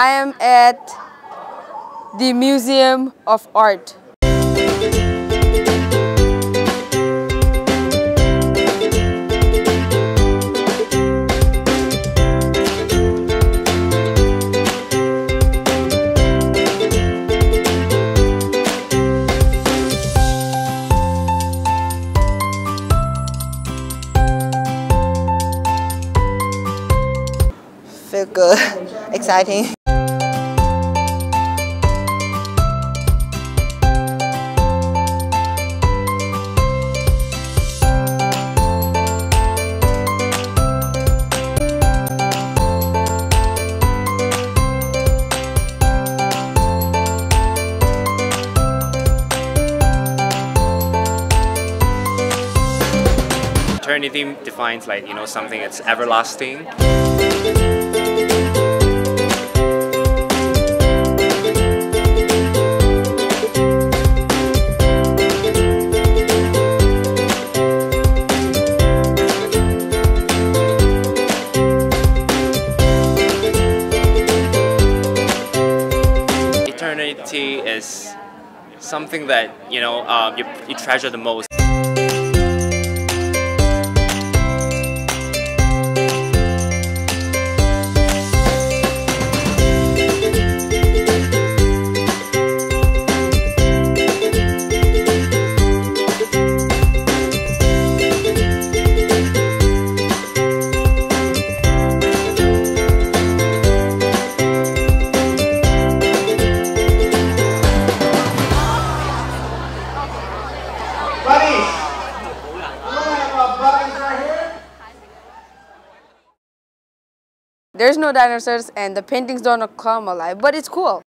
I am at the Museum of Art. Feel good, exciting. Eternity defines like you know something that's everlasting. Eternity is something that you know um, you, you treasure the most. There's no dinosaurs and the paintings don't come alive, but it's cool.